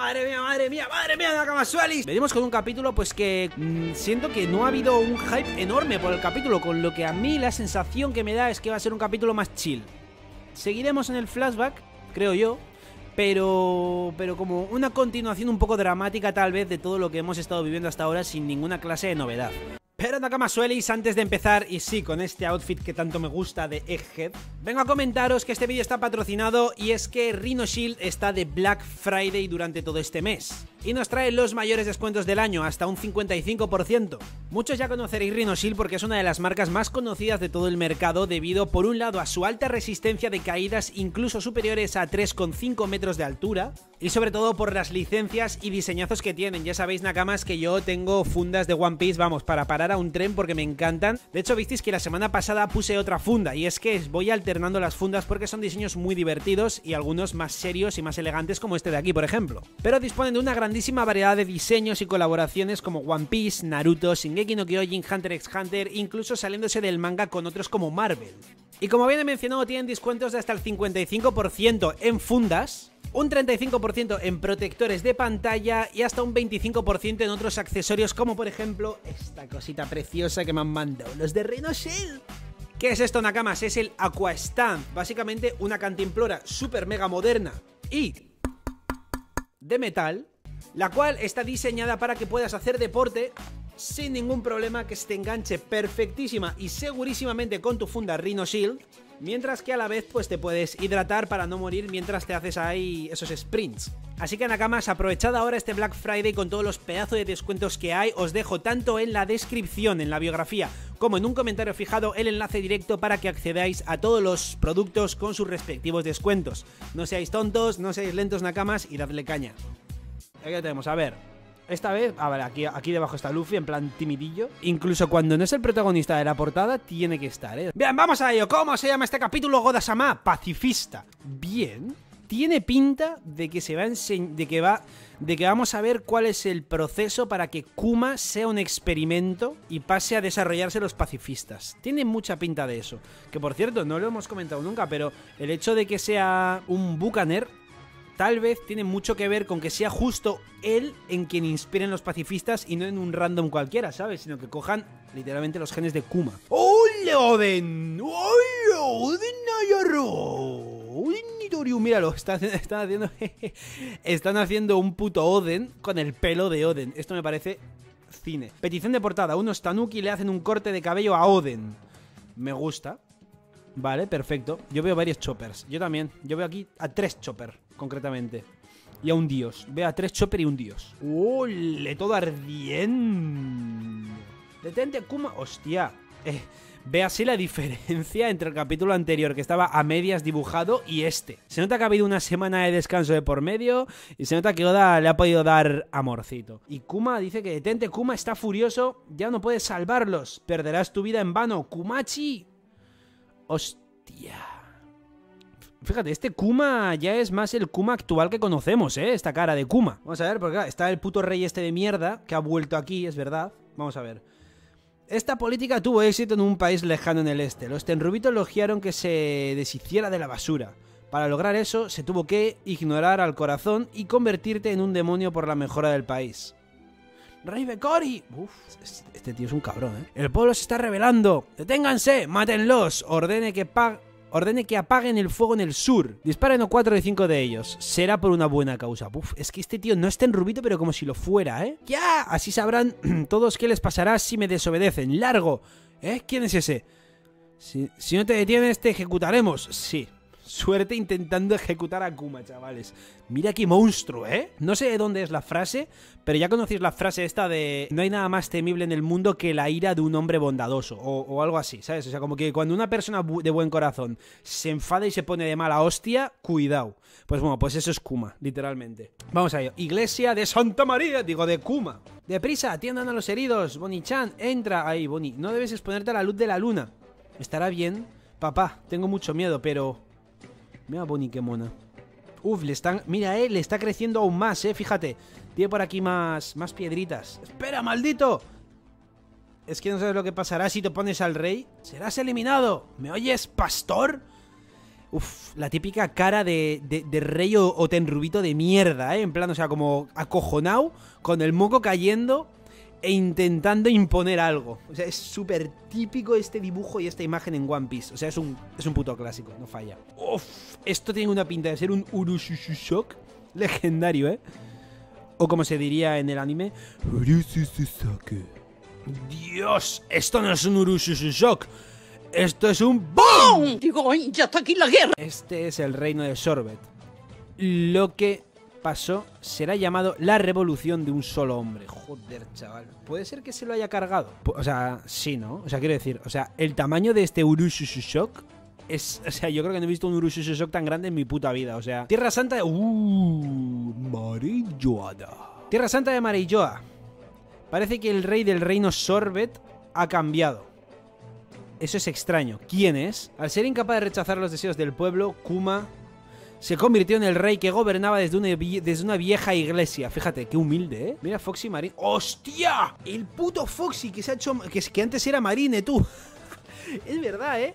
Madre mía, madre mía, madre mía, Nakamasuelis. Venimos con un capítulo pues que mm, siento que no ha habido un hype enorme por el capítulo, con lo que a mí la sensación que me da es que va a ser un capítulo más chill. Seguiremos en el flashback, creo yo, pero pero como una continuación un poco dramática tal vez de todo lo que hemos estado viviendo hasta ahora sin ninguna clase de novedad. Pero Nakama Suelis, antes de empezar, y sí, con este outfit que tanto me gusta de Egghead, vengo a comentaros que este vídeo está patrocinado y es que Rhino Shield está de Black Friday durante todo este mes. Y nos trae los mayores descuentos del año, hasta un 55%. Muchos ya conoceréis Rhino Shield porque es una de las marcas más conocidas de todo el mercado debido, por un lado, a su alta resistencia de caídas incluso superiores a 3,5 metros de altura, y sobre todo por las licencias y diseñazos que tienen. Ya sabéis, Nakamas, que yo tengo fundas de One Piece, vamos, para parar a un tren porque me encantan. De hecho, visteis que la semana pasada puse otra funda y es que voy alternando las fundas porque son diseños muy divertidos y algunos más serios y más elegantes como este de aquí, por ejemplo. Pero disponen de una grandísima variedad de diseños y colaboraciones como One Piece, Naruto, Shingeki no Kyojin, Hunter x Hunter, incluso saliéndose del manga con otros como Marvel. Y como bien he mencionado, tienen descuentos de hasta el 55% en fundas, un 35% en protectores de pantalla y hasta un 25% en otros accesorios como por ejemplo esta cosita preciosa que me han mandado los de Rhino Shield. ¿Qué es esto, Nakamas? Es el Aqua básicamente una cantimplora super mega moderna y de metal, la cual está diseñada para que puedas hacer deporte sin ningún problema, que se te enganche perfectísima y segurísimamente con tu funda Rhino Shield mientras que a la vez pues te puedes hidratar para no morir mientras te haces ahí esos sprints. Así que Nakamas, aprovechad ahora este Black Friday con todos los pedazos de descuentos que hay, os dejo tanto en la descripción, en la biografía, como en un comentario fijado el enlace directo para que accedáis a todos los productos con sus respectivos descuentos. No seáis tontos, no seáis lentos Nakamas y dadle caña. Aquí tenemos, a ver, esta vez, a ver, aquí, aquí debajo está Luffy, en plan timidillo. Incluso cuando no es el protagonista de la portada, tiene que estar, ¿eh? Bien, vamos a ello. ¿Cómo se llama este capítulo Godasama? Pacifista. Bien. Tiene pinta de que se va a de que va de que vamos a ver cuál es el proceso para que Kuma sea un experimento y pase a desarrollarse los pacifistas. Tiene mucha pinta de eso. Que por cierto, no lo hemos comentado nunca, pero el hecho de que sea un Bucaner tal vez tiene mucho que ver con que sea justo él en quien inspiren los pacifistas y no en un random cualquiera, ¿sabes? Sino que cojan literalmente los genes de Kuma. ¡Ole, Oden! ¡Ole, Oden Nayaro! Míralo, están, están, haciendo, están haciendo un puto Oden con el pelo de Oden. Esto me parece cine. Petición de portada. Unos Tanuki le hacen un corte de cabello a Oden. Me gusta. Vale, perfecto. Yo veo varios choppers. Yo también. Yo veo aquí a tres choppers concretamente. Y a un dios. Ve a tres chopper y un dios. ¡Ole! Todo ardiendo. Detente, Kuma. Hostia. Eh, ve así la diferencia entre el capítulo anterior que estaba a medias dibujado y este. Se nota que ha habido una semana de descanso de por medio y se nota que Oda le ha podido dar amorcito. Y Kuma dice que detente, Kuma está furioso, ya no puedes salvarlos, perderás tu vida en vano. Kumachi. Hostia. Fíjate, este Kuma ya es más el Kuma actual que conocemos, ¿eh? Esta cara de Kuma. Vamos a ver, porque está el puto rey este de mierda que ha vuelto aquí, es verdad. Vamos a ver. Esta política tuvo éxito en un país lejano en el este. Los tenrubitos elogiaron que se deshiciera de la basura. Para lograr eso, se tuvo que ignorar al corazón y convertirte en un demonio por la mejora del país. ¡Rey Bekori! Uf, este tío es un cabrón, ¿eh? El pueblo se está rebelando. ¡Deténganse! ¡Mátenlos! Ordene que ordene que apaguen el fuego en el sur. Disparen a 4 de 5 de ellos. Será por una buena causa. Uf, es que este tío no está en rubito, pero como si lo fuera, ¿eh? ¡Ya! Así sabrán todos qué les pasará si me desobedecen. ¡Largo! ¿Eh? ¿Quién es ese? Si, si no te detienes, te ejecutaremos. Sí, Suerte intentando ejecutar a Kuma, chavales. Mira qué monstruo, ¿eh? No sé de dónde es la frase, pero ya conocéis la frase esta de no hay nada más temible en el mundo que la ira de un hombre bondadoso, o, algo así, ¿sabes? O sea, como que cuando una persona de buen corazón se enfada y se pone de mala hostia, cuidado. Pues bueno, pues eso es Kuma, literalmente. Vamos a ello. Iglesia de Santa María, digo, de Kuma. Deprisa, atiendan a los heridos. Bonnie-chan, entra ahí, Bonnie. No debes exponerte a la luz de la luna. ¿Estará bien? Papá, tengo mucho miedo, pero Mira Bonnie, qué mona. Uf, le están... Mira, eh, le está creciendo aún más, eh, fíjate. Tiene por aquí más, más piedritas. ¡Espera, maldito! Es que no sabes lo que pasará si te pones al rey. Serás eliminado. ¿Me oyes, pastor? Uf, la típica cara de, de, rey o, o, tenrubito de mierda, ¿eh? En plan, o sea, como acojonado, con el moco cayendo e intentando imponer algo. O sea, es súper típico este dibujo y esta imagen en One Piece. O sea, es un, es un puto clásico, no falla. Uf, esto tiene una pinta de ser un Urushushushock legendario, ¿eh? O como se diría en el anime, Dios, esto no es un Urushushushock. Esto es un BOOM. Digo, ya está aquí la guerra. Este es el reino de Sorbet. Lo que pasó será llamado la revolución de un solo hombre. Joder, chaval. ¿Puede ser que se lo haya cargado? O sea, sí, ¿no? O sea, quiero decir, o sea, el tamaño de este Urushushushock es, o sea, yo creo que no he visto un Urushushushock tan grande en mi puta vida. O sea, Tierra Santa de... Uh, Marilloa. Tierra Santa de Marilloa. Parece que el rey del reino Sorbet ha cambiado. Eso es extraño. ¿Quién es? Al ser incapaz de rechazar los deseos del pueblo, Kuma se convirtió en el rey que gobernaba desde una, desde una vieja iglesia. Fíjate, qué humilde, ¿eh? Mira Foxy Marine. ¡Hostia! El puto Foxy que se ha hecho... Que, que antes era Marine, tú. es verdad, ¿eh?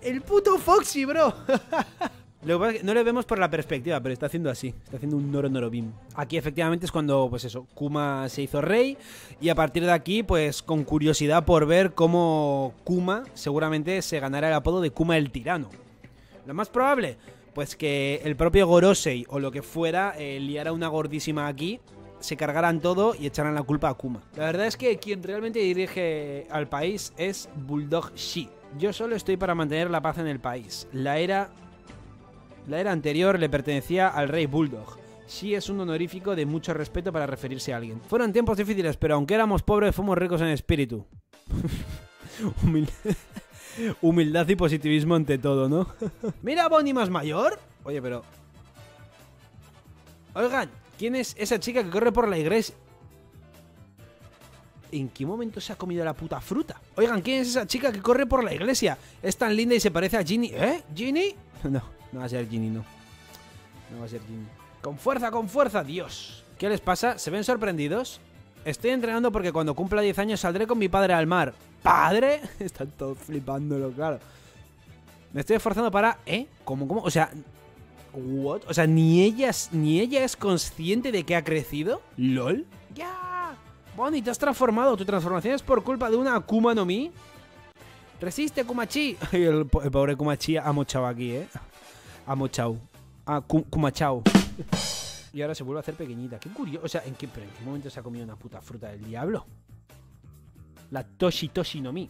El puto Foxy, bro. no le vemos por la perspectiva, pero está haciendo así. Está haciendo un Noro Norobim. Aquí efectivamente es cuando, pues eso, Kuma se hizo rey. Y a partir de aquí, pues con curiosidad por ver cómo Kuma seguramente se ganará el apodo de Kuma el tirano. Lo más probable, pues que el propio Gorosei o lo que fuera eh, liara una gordísima aquí, se cargaran todo y echaran la culpa a Kuma. La verdad es que quien realmente dirige al país es Bulldog Shi. Yo solo estoy para mantener la paz en el país. La era la era anterior le pertenecía al rey Bulldog. Shi es un honorífico de mucho respeto para referirse a alguien. Fueron tiempos difíciles, pero aunque éramos pobres, fuimos ricos en espíritu. Humildad y positivismo ante todo, ¿no? Mira Bonnie más mayor. Oye, pero... Oigan, ¿quién es esa chica que corre por la iglesia? ¿En qué momento se ha comido la puta fruta? Oigan, ¿quién es esa chica que corre por la iglesia? Es tan linda y se parece a Ginny. ¿Eh? ¿Ginny? No, no va a ser Ginny, no. No va a ser Ginny. Con fuerza, con fuerza, Dios. ¿Qué les pasa? ¿Se ven sorprendidos? Estoy entrenando porque cuando cumpla 10 años saldré con mi padre al mar. ¿Padre? Están todos flipándolo, claro. Me estoy esforzando para... ¿Eh? ¿Cómo, cómo? O sea... ¿What? O sea, ¿ni ella, ¿ni ella es consciente de que ha crecido? ¿LOL? ¡Ya! Bonnie, te has transformado. Tu transformación es por culpa de una Akuma no Mi. ¡Resiste, Kumachi! el, el pobre Kumachi ha mochado aquí, ¿eh? Ha mochado. Ah, Kumachao. y ahora se vuelve a hacer pequeñita. Qué curioso. O sea, ¿en qué, ¿en qué momento se ha comido una puta fruta del diablo? La Toshi Toshi no Mi.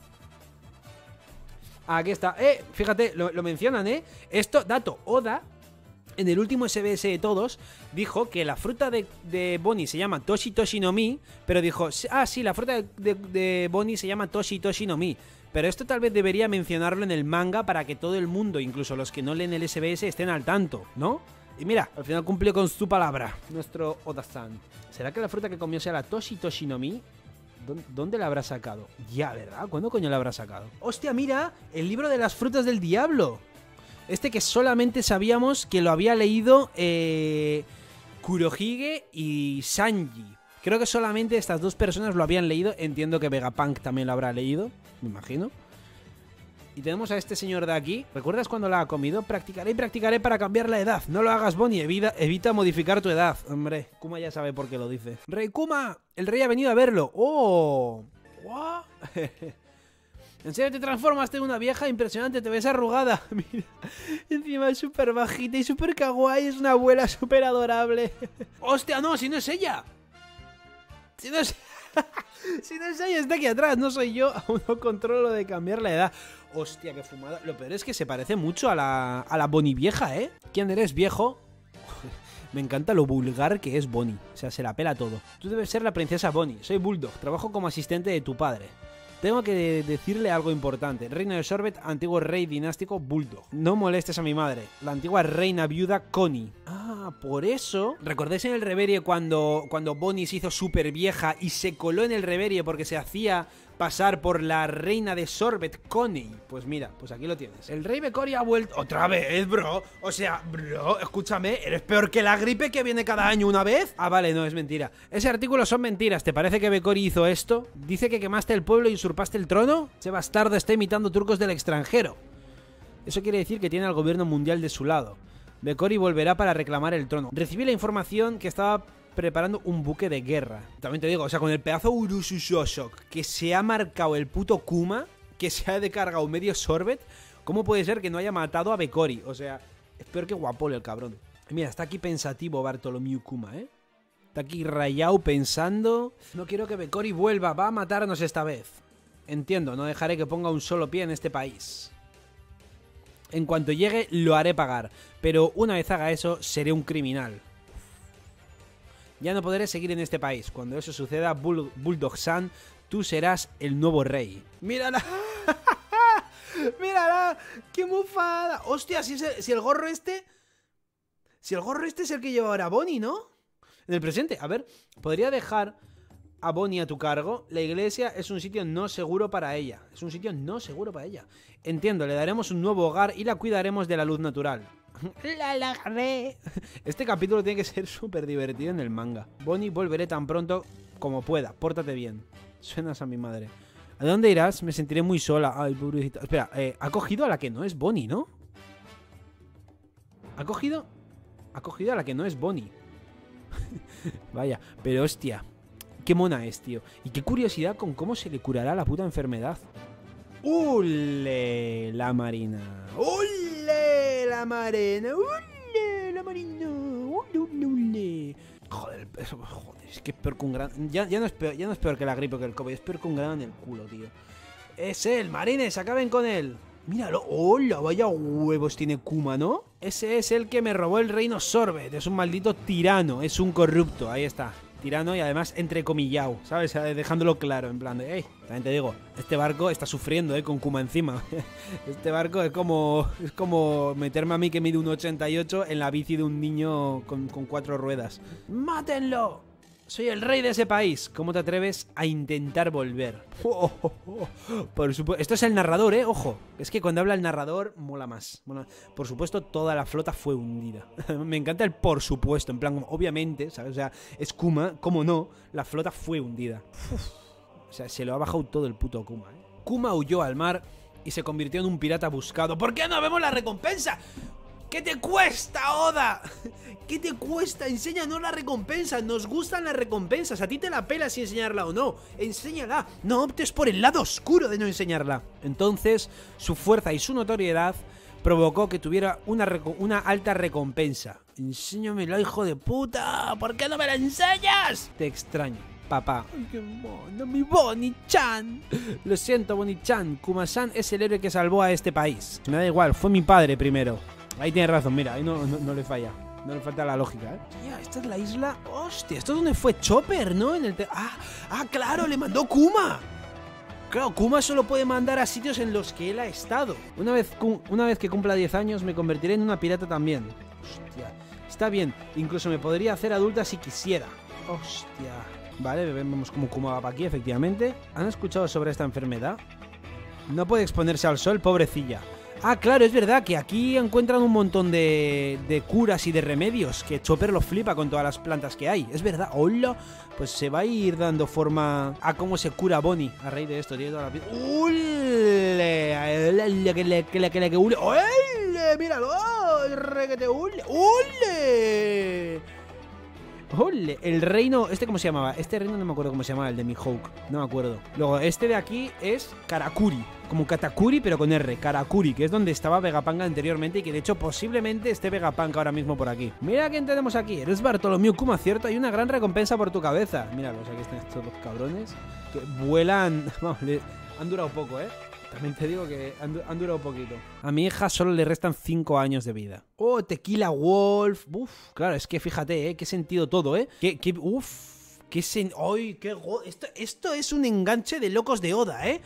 Aquí está. Eh, fíjate, lo, mencionan, ¿eh? Esto, dato, Oda, en el último SBS de todos, dijo que la fruta de, de Bonnie se llama Toshi Toshi no Mi, pero dijo, ah, sí, la fruta de, de, Bonnie se llama Toshi Toshi no Mi. Pero esto tal vez debería mencionarlo en el manga para que todo el mundo, incluso los que no leen el SBS, estén al tanto, ¿no? Y mira, al final cumplió con su palabra, nuestro Oda-san. ¿Será que la fruta que comió sea la Toshi Toshi no Mi? ¿Dónde la habrá sacado? Ya, ¿verdad? ¿Cuándo coño la habrá sacado? ¡Hostia, mira! El libro de las frutas del diablo. Este que solamente sabíamos que lo había leído eh, Kurohige y Sanji. Creo que solamente estas dos personas lo habían leído. Entiendo que Vegapunk también lo habrá leído, me imagino. Y tenemos a este señor de aquí. ¿Recuerdas cuando la ha comido? Practicaré y practicaré para cambiar la edad. No lo hagas, Bonnie. Evita, evita modificar tu edad. Hombre, Kuma ya sabe por qué lo dice. ¡Rey Kuma! El rey ha venido a verlo. ¡Oh! ¿What? ¿En serio te transformaste en una vieja impresionante? Te ves arrugada. Mira, encima es súper bajita y súper kawaii. Es una abuela súper adorable. ¡Hostia, no! Si no es ella. Si no es... si no es ella, está aquí atrás. No soy yo. Aún no controlo de cambiar la edad. Hostia, qué fumada. Lo peor es que se parece mucho a la, a la Bonnie vieja, ¿eh? ¿Quién eres, viejo? Me encanta lo vulgar que es Bonnie. O sea, se la pela todo. Tú debes ser la princesa Bonnie. Soy Bulldog. Trabajo como asistente de tu padre. Tengo que decirle algo importante. Reino de Sorbet, antiguo rey dinástico Bulldog. No molestes a mi madre. La antigua reina viuda Connie. Ah, por eso. ¿Recordáis en el reverie cuando, cuando Bonnie se hizo súper vieja y se coló en el reverie porque se hacía pasar por la reina de Sorbet, Connie. Pues mira, pues aquí lo tienes. El rey Becori ha vuelto otra vez, bro. O sea, bro, escúchame, ¿eres peor que la gripe que viene cada año una vez? Ah, vale, no, es mentira. Ese artículo son mentiras. ¿Te parece que Becori hizo esto? Dice que quemaste el pueblo y usurpaste el trono. Ese bastardo está imitando trucos del extranjero. Eso quiere decir que tiene al gobierno mundial de su lado. Bekori volverá para reclamar el trono. Recibí la información que estaba preparando un buque de guerra. También te digo, o sea, con el pedazo Urusushosok que se ha marcado el puto Kuma, que se ha descargado medio sorbet, ¿cómo puede ser que no haya matado a Bekori? O sea, es peor que Guapole el cabrón. Mira, está aquí pensativo Bartolomeu Kuma, ¿eh? Está aquí rayado pensando. No quiero que Bekori vuelva, va a matarnos esta vez. Entiendo, no dejaré que ponga un solo pie en este país. En cuanto llegue, lo haré pagar. Pero una vez haga eso, seré un criminal. Ya no podré seguir en este país. Cuando eso suceda, Bulldog San, tú serás el nuevo rey. ¡Mírala! ¡Mírala! ¡Qué mufada! ¡Hostia! Si, si el gorro este... Si el gorro este es el que lleva ahora Bonnie, ¿no? en el presente. A ver, podría dejar a Bonnie a tu cargo. La iglesia es un sitio no seguro para ella. Es un sitio no seguro para ella. Entiendo, le daremos un nuevo hogar y la cuidaremos de la luz natural. La Este capítulo tiene que ser súper divertido en el manga. Bonnie, volveré tan pronto como pueda. Pórtate bien. Suenas a mi madre. ¿A dónde irás? Me sentiré muy sola. Ay, pobrecita. Espera, eh, ha cogido a la que no es Bonnie, ¿no? Ha cogido. Ha cogido a la que no es Bonnie. Vaya, pero hostia, qué mona es, tío. Y qué curiosidad con cómo se le curará la puta enfermedad. ¡Ule! La marina. ¡Ule! La marina. ¡Ule! La marina. ¡Ule! Joder, joder, es que es peor que un gran. Ya, no es peor, ya no es peor que la gripe o que el COVID, es peor que un gran en el culo, tío. Es él, marines, acaben con él. Míralo, hola, vaya huevos tiene Kuma, ¿no? Ese es el que me robó el reino Sorbet, es un maldito tirano, es un corrupto, ahí está. Tirano y además entrecomillado, ¿sabes? Dejándolo claro, en plan de, hey, también te digo, este barco está sufriendo, ¿eh? Con Kuma encima. este barco es como, es como meterme a mí que mide un 88 en la bici de un niño con, con cuatro ruedas. ¡Mátenlo! Soy el rey de ese país. ¿Cómo te atreves a intentar volver? Por supuesto. Esto es el narrador, ¿eh? Ojo. Es que cuando habla el narrador, mola más. Por supuesto, toda la flota fue hundida. Me encanta el por supuesto. En plan, obviamente, ¿sabes? O sea, es Kuma, como no, la flota fue hundida. O sea, se lo ha bajado todo el puto Kuma, ¿eh? Kuma huyó al mar y se convirtió en un pirata buscado. ¿Por qué no vemos la recompensa? ¿Qué te cuesta, Oda? ¿Qué te cuesta? Enséñanos la recompensa. Nos gustan las recompensas. A ti te la pela si enseñarla o no. Enséñala. No optes por el lado oscuro de no enseñarla. Entonces, su fuerza y su notoriedad provocó que tuviera una, una alta recompensa. Enséñamelo, hijo de puta. ¿Por qué no me la enseñas? Te extraño papá. Ay, qué mono, mi Bonnie-chan. Lo siento, Bonnie-chan. Kuma-san es el héroe que salvó a este país. Me da igual, fue mi padre primero. Ahí tiene razón, mira, ahí no, le falla. No le falta la lógica, ¿eh? Esta es la isla. Hostia, ¿esto es donde fue Chopper, no? En el ah, ah, claro, le mandó Kuma. Claro, Kuma solo puede mandar a sitios en los que él ha estado. Una vez, una vez que cumpla 10 años, me convertiré en una pirata también. Hostia, está bien. Incluso me podría hacer adulta si quisiera. Hostia. Vale, vemos cómo Kuma va para aquí, efectivamente. ¿Han escuchado sobre esta enfermedad? No puede exponerse al sol, pobrecilla. Ah, claro, es verdad que aquí encuentran un montón de, de, curas y de remedios. Que Chopper lo flipa con todas las plantas que hay. Es verdad, hola. Pues se va a ir dando forma a cómo se cura Bonnie a raíz de esto. Tiene toda la. ¡Ule! ¡Ule! ¡Míralo! ¡Ule! ¡Ule! ¡Ole! El reino. ¿Este cómo se llamaba? Este reino no me acuerdo cómo se llamaba, el de Mihawk. No me acuerdo. Luego, este de aquí es Karakuri. Como Katakuri, pero con R. Karakuri, que es donde estaba Vegapunk anteriormente y que de hecho posiblemente esté Vegapunk ahora mismo por aquí. Mira quién tenemos aquí. Eres Bartolomeu Kuma, cierto. Hay una gran recompensa por tu cabeza. Míralos, aquí están estos dos cabrones. Que vuelan. Vamos, han durado poco, ¿eh? También te digo que han, durado poquito. A mi hija solo le restan 5 años de vida. Oh, Tequila Wolf. Uf, claro, es que fíjate, ¿eh? Qué sentido todo, ¿eh? Qué, qué, uf, qué sen... ¡Ay, qué esto, esto es un enganche de locos de Oda, ¿eh?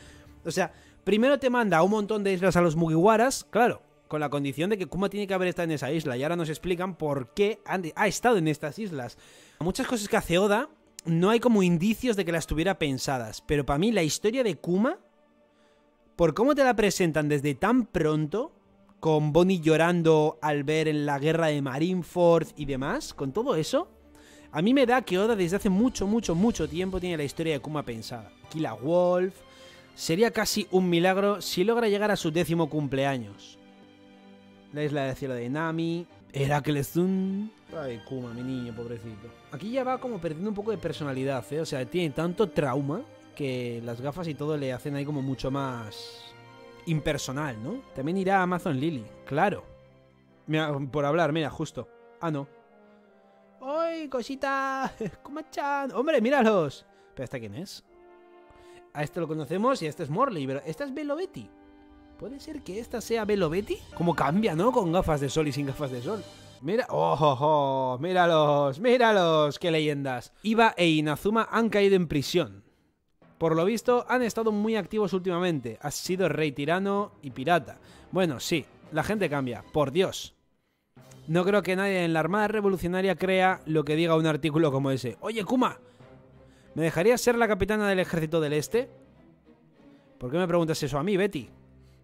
O sea, primero te manda un montón de islas a los Mugiwaras, claro, con la condición de que Kuma tiene que haber estado en esa isla. Y ahora nos explican por qué ha estado en estas islas. Muchas cosas que hace Oda no hay como indicios de que las tuviera pensadas. Pero para mí la historia de Kuma por cómo te la presentan desde tan pronto, con Bonnie llorando al ver en la guerra de Marineford y demás, con todo eso, a mí me da que Oda desde hace mucho, mucho, mucho tiempo tiene la historia de Kuma pensada. Killa Wolf. Sería casi un milagro si logra llegar a su décimo cumpleaños. La isla del cielo de Nami. Heraclesun. Ay, Kuma, mi niño, pobrecito. Aquí ya va como perdiendo un poco de personalidad, ¿eh? O sea, tiene tanto trauma que las gafas y todo le hacen ahí como mucho más impersonal, ¿no? También irá a Amazon Lily, claro. Mira, por hablar, mira, justo. Ah, no. ¡Ay, cosita! ¡Kuma-chan! ¡Hombre, míralos! ¿Pero esta quién es? A este lo conocemos y este es Morley, pero esta es Belo Betty. ¿Puede ser que esta sea Belo Betty? ¿Cómo cambia, no? Con gafas de sol y sin gafas de sol. Mira, oh, oh, oh, míralos, míralos, qué leyendas. Iba e Inazuma han caído en prisión. Por lo visto, han estado muy activos últimamente. Has sido rey tirano y pirata. Bueno, sí, la gente cambia, por Dios. No creo que nadie en la Armada Revolucionaria crea lo que diga un artículo como ese. Oye, Kuma, ¿me dejarías ser la capitana del Ejército del Este? ¿Por qué me preguntas eso a mí, Betty?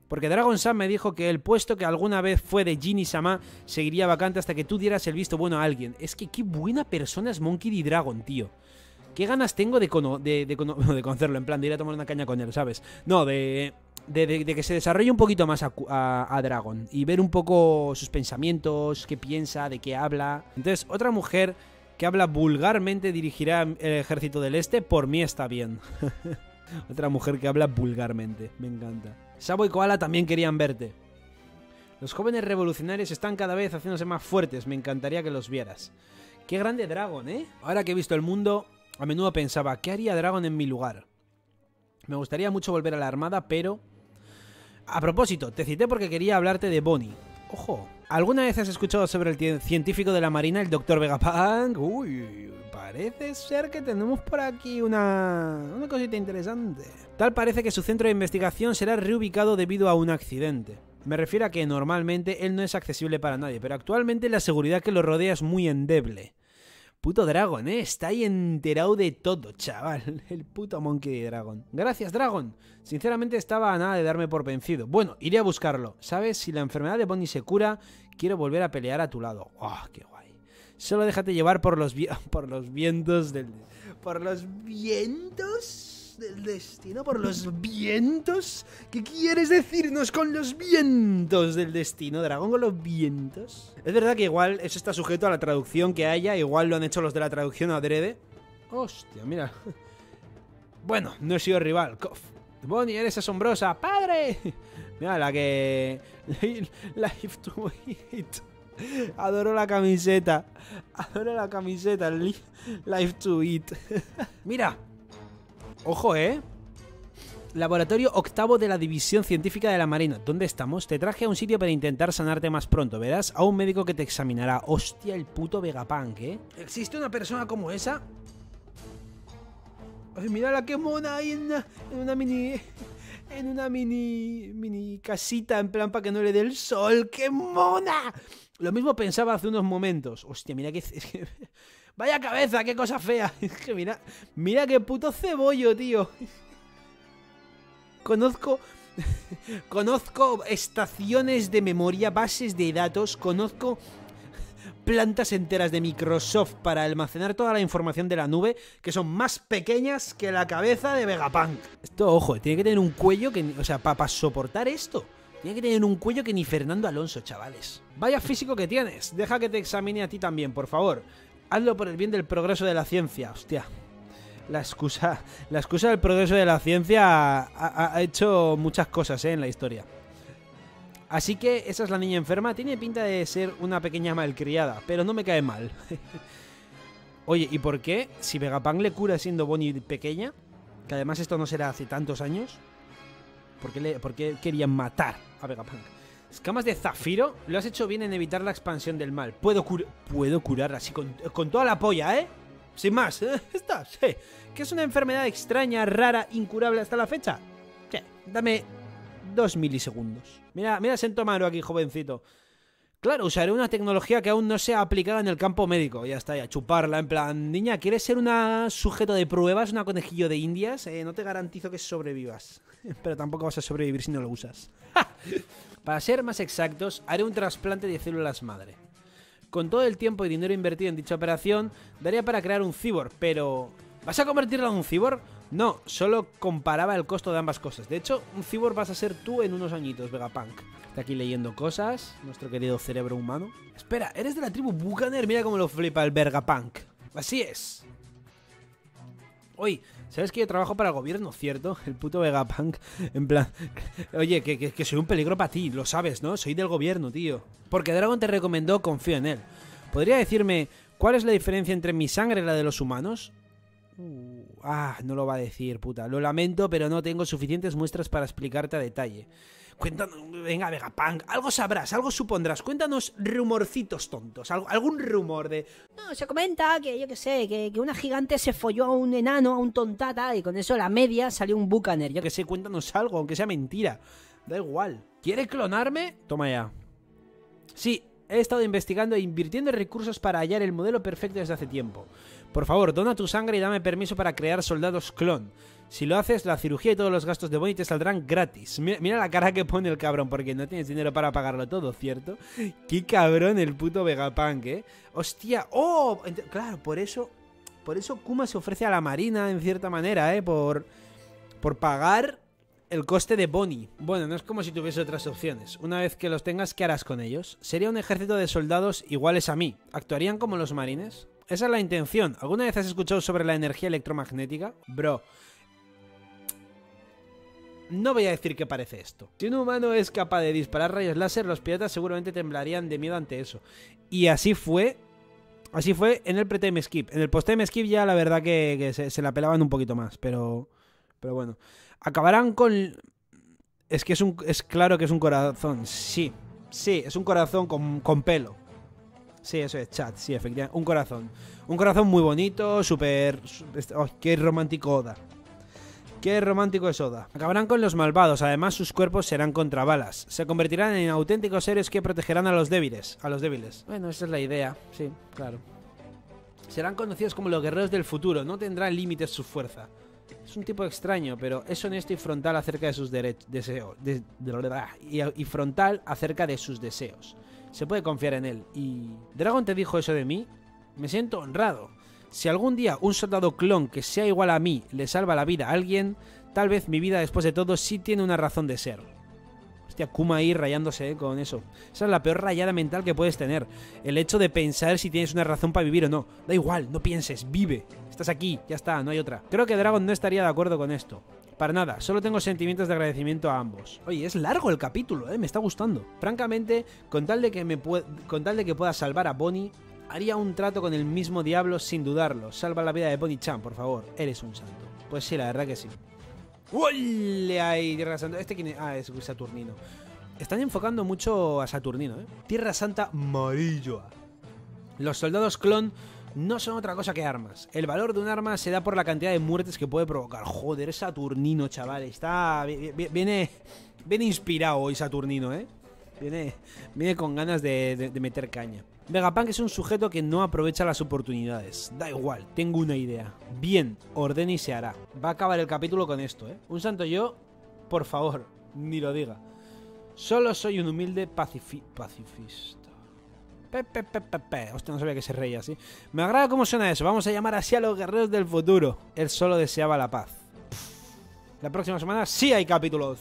Porque Dragon Sam me dijo que el puesto que alguna vez fue de Ginny Sama seguiría vacante hasta que tú dieras el visto bueno a alguien. Es que qué buena persona es Monkey D. Dragon, tío. Qué ganas tengo de, conocerlo, en plan, de ir a tomar una caña con él, ¿sabes? No, de, de, que se desarrolle un poquito más a, Dragon y ver un poco sus pensamientos, qué piensa, de qué habla. Entonces, otra mujer que habla vulgarmente dirigirá el ejército del este, por mí está bien. otra mujer que habla vulgarmente, me encanta. Sabo y Koala también querían verte. Los jóvenes revolucionarios están cada vez haciéndose más fuertes, me encantaría que los vieras. Qué grande Dragon, ¿eh? Ahora que he visto el mundo, a menudo pensaba, ¿qué haría Dragon en mi lugar? Me gustaría mucho volver a la armada, pero... A propósito, te cité porque quería hablarte de Bonnie. Ojo, ¿alguna vez has escuchado sobre el científico de la Marina, el Dr. Vegapunk? Uy, parece ser que tenemos por aquí una, una cosita interesante. Tal parece que su centro de investigación será reubicado debido a un accidente. Me refiero a que normalmente él no es accesible para nadie, pero actualmente la seguridad que lo rodea es muy endeble. Puto Dragon, ¿eh? Está ahí enterado de todo, chaval. El puto Monkey Dragon. Gracias, Dragon. Sinceramente estaba a nada de darme por vencido. Bueno, iré a buscarlo. ¿Sabes? Si la enfermedad de Bonnie se cura, quiero volver a pelear a tu lado. ¡Oh, qué guay! Solo déjate llevar por los, por los vientos del... ¿Por los vientos? Del destino, por los vientos. ¿Qué quieres decirnos con los vientos del destino, dragón, con los vientos? Es verdad que igual eso está sujeto a la traducción que haya, igual lo han hecho los de la traducción adrede. Hostia, mira. Bueno, no he sido rival. Bonnie, eres asombrosa. ¡Padre! Mira, la que... Life to It. Adoro la camiseta. Adoro la camiseta. Life to It. Mira, Ojo, ¿eh? Laboratorio octavo de la División Científica de la Marina. ¿Dónde estamos? Te traje a un sitio para intentar sanarte más pronto. Verás a un médico que te examinará. Hostia, el puto Vegapunk, ¿eh? ¿Existe una persona como esa? Ay, mira la que mona ahí en una, mini... En una mini... Mini casita en plan para que no le dé el sol. ¡Qué mona! Lo mismo pensaba hace unos momentos. Hostia, mira que... Vaya cabeza, qué cosa fea. Es que mira, mira qué puto cebollo, tío. Conozco... conozco estaciones de memoria, bases de datos, conozco plantas enteras de Microsoft para almacenar toda la información de la nube que son más pequeñas que la cabeza de Vegapunk. Esto, ojo, tiene que tener un cuello que... O sea, para soportar esto. Tiene que tener un cuello que ni Fernando Alonso, chavales. Vaya físico que tienes. Deja que te examine a ti también, por favor. Hazlo por el bien del progreso de la ciencia. Hostia. La excusa, la excusa del progreso de la ciencia ha, hecho muchas cosas ¿eh? en la historia. Así que esa es la niña enferma. Tiene pinta de ser una pequeña malcriada, pero no me cae mal. Oye, ¿y por qué? Si Vegapunk le cura siendo Bonnie pequeña, que además esto no será hace tantos años, ¿por qué, le, por qué querían matar a Vegapunk? Escamas de zafiro, lo has hecho bien en evitar la expansión del mal. Puedo, puedo curar así con, toda la polla, ¿eh? Sin más, ¿eh? Estás, sí. ¿Que es una enfermedad extraña, rara, incurable hasta la fecha? Sí, dame dos milisegundos. Mira, mira Sentomaro aquí, jovencito. Claro, usaré una tecnología que aún no se ha aplicado en el campo médico. Ya está, ya chuparla. En plan, niña, ¿quieres ser una sujeto de pruebas, una conejillo de indias? Eh, no te garantizo que sobrevivas. Pero tampoco vas a sobrevivir si no lo usas. Para ser más exactos, haré un trasplante de células madre. Con todo el tiempo y dinero invertido en dicha operación, daría para crear un cyborg, pero... ¿Vas a convertirlo en un cyborg? No, solo comparaba el costo de ambas cosas. De hecho, un cyborg vas a ser tú en unos añitos, Vegapunk. Está aquí leyendo cosas, nuestro querido cerebro humano. Espera, eres de la tribu Bucaner, mira cómo lo flipa el Vegapunk. Así es. Oye, ¿sabes que yo trabajo para el gobierno, cierto? El puto Vegapunk. En plan, oye, que, que, soy un peligro para ti, lo sabes, ¿no? Soy del gobierno, tío. Porque Dragon te recomendó, confío en él. ¿Podría decirme cuál es la diferencia entre mi sangre y la de los humanos? Uh, ah, no lo va a decir, puta. Lo lamento, pero no tengo suficientes muestras para explicarte a detalle. Cuéntanos, venga, Vegapunk, algo sabrás, algo supondrás. Cuéntanos rumorcitos tontos, algún rumor de... No, se comenta que, yo qué sé, que, que, una gigante se folló a un enano, a un tontata, y con eso la media salió un bucaner. Yo que sé, cuéntanos algo, aunque sea mentira. Da igual. ¿Quiere clonarme? Toma ya. Sí, he estado investigando e invirtiendo recursos para hallar el modelo perfecto desde hace tiempo. Por favor, dona tu sangre y dame permiso para crear soldados clon. Si lo haces, la cirugía y todos los gastos de Bonnie te saldrán gratis. Mira, la cara que pone el cabrón, porque no tienes dinero para pagarlo todo, ¿cierto? Qué cabrón el puto Vegapunk, ¿eh? Hostia, oh, claro, por eso, por eso Kuma se ofrece a la Marina en cierta manera, ¿eh? Por, por pagar el coste de Bonnie. Bueno, no es como si tuviese otras opciones. Una vez que los tengas, ¿qué harás con ellos? Sería un ejército de soldados iguales a mí. ¿Actuarían como los marines? Esa es la intención. ¿Alguna vez has escuchado sobre la energía electromagnética? Bro, no voy a decir que parece esto. Si un humano es capaz de disparar rayos láser, los piratas seguramente temblarían de miedo ante eso. Y así fue. Así fue en el pre-time skip. En el post-time skip ya la verdad que, se, la pelaban un poquito más. Pero. Pero bueno. Acabarán con. Es que es un. Es claro que es un corazón. Sí. Sí, es un corazón con, con pelo. Sí, eso es, chat. Sí, efectivamente. Un corazón. Un corazón muy bonito, súper. Oh, qué romántico Oda. Qué romántico es Oda. Acabarán con los malvados, además sus cuerpos serán contra balas. Se convertirán en auténticos seres que protegerán a los débiles. A los débiles. Bueno, esa es la idea, sí, claro. Serán conocidos como los guerreros del futuro, no tendrán límites su fuerza. Es un tipo extraño, pero es honesto y frontal acerca de sus deseos. De, y, y frontal acerca de sus deseos. Se puede confiar en él. Y... ¿Dragon te dijo eso de mí? Me siento honrado. Si algún día un soldado clon que sea igual a mí le salva la vida a alguien, tal vez mi vida después de todo sí tiene una razón de ser. Hostia, Kuma ahí rayándose eh, con eso. Esa es la peor rayada mental que puedes tener. El hecho de pensar si tienes una razón para vivir o no. Da igual, no pienses, vive. Estás aquí, ya está, no hay otra. Creo que Dragon no estaría de acuerdo con esto. Para nada, solo tengo sentimientos de agradecimiento a ambos. Oye, es largo el capítulo, ¿eh? me está gustando. Francamente, con tal de que, me con tal de que pueda salvar a Bonnie, Haría un trato con el mismo diablo sin dudarlo. Salva la vida de Bonnie Chan, por favor. Eres un santo. Pues sí, la verdad que sí. ¡Ole! Ay, Tierra Santa. ¿Este quién es? Ah, es Saturnino. Están enfocando mucho a Saturnino, ¿eh? Tierra Santa amarillo. Los soldados clon no son otra cosa que armas. El valor de un arma se da por la cantidad de muertes que puede provocar. Joder, Saturnino, chaval. Está. Viene. Viene inspirado hoy Saturnino, ¿eh? Viene, viene con ganas de meter caña. Vegapunk es un sujeto que no aprovecha las oportunidades. Da igual, tengo una idea. Bien, ordene y se hará. Va a acabar el capítulo con esto, ¿eh? Un santo yo, por favor, ni lo diga. Solo soy un humilde pacifista. Pepe, pepe, pe. Hostia, no sabía que se reía así. Me agrada cómo suena eso. Vamos a llamar así a los guerreros del futuro. Él solo deseaba la paz. La próxima semana sí hay capítulos.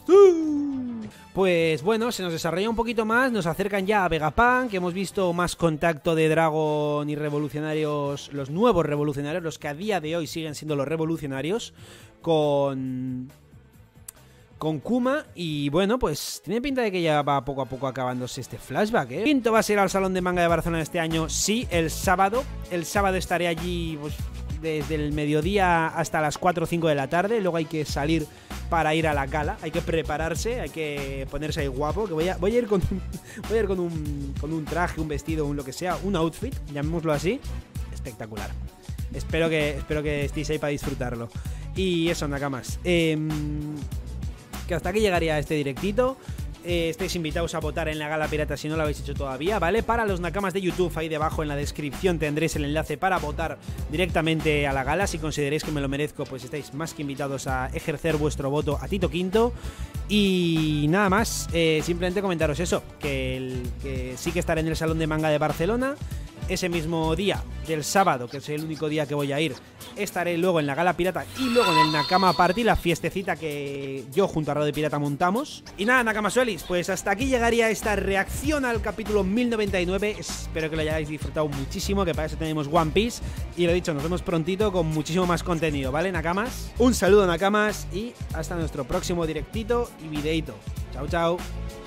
Pues bueno, se nos desarrolla un poquito más, nos acercan ya a Vegapunk, que hemos visto más contacto de Dragon y revolucionarios, los nuevos revolucionarios, los que a día de hoy siguen siendo los revolucionarios, con con Kuma y bueno, pues tiene pinta de que ya va poco a poco acabándose este flashback, ¿eh? Quinto va a ser al Salón de Manga de Barcelona este año, sí, el sábado. El sábado estaré allí pues, desde el mediodía hasta las 4 o 5 de la tarde, luego hay que salir para ir a la gala. Hay que prepararse, hay que ponerse ahí guapo. Que voy a, voy a ir, con un, voy a ir con, un, con un traje, un vestido, un lo que sea, un outfit, llamémoslo así. Espectacular. Espero que, espero que estéis ahí para disfrutarlo. Y eso, Nakamas. Eh, hasta aquí llegaría este directito. Eh, estáis invitados a votar en la Gala Pirata si no lo habéis hecho todavía, ¿vale? Para los nakamas de YouTube, ahí debajo en la descripción tendréis el enlace para votar directamente a la gala. Si consideréis que me lo merezco, pues estáis más que invitados a ejercer vuestro voto a Tito Quinto. Y nada más, eh, simplemente comentaros eso, que sí que estaré en el Salón de Manga de Barcelona ese mismo día del sábado, que es el único día que voy a ir, estaré luego en la Gala Pirata y luego en el Nakama Party, la fiestecita que yo junto a Radio Pirata montamos. Y nada, Nakamasuelis, pues hasta aquí llegaría esta reacción al capítulo 1099. Espero que lo hayáis disfrutado muchísimo, que para eso tenemos One Piece. Y lo dicho, nos vemos prontito con muchísimo más contenido, ¿vale, Nakamas? Un saludo, Nakamas, y hasta nuestro próximo directito y videito. Chao, chao.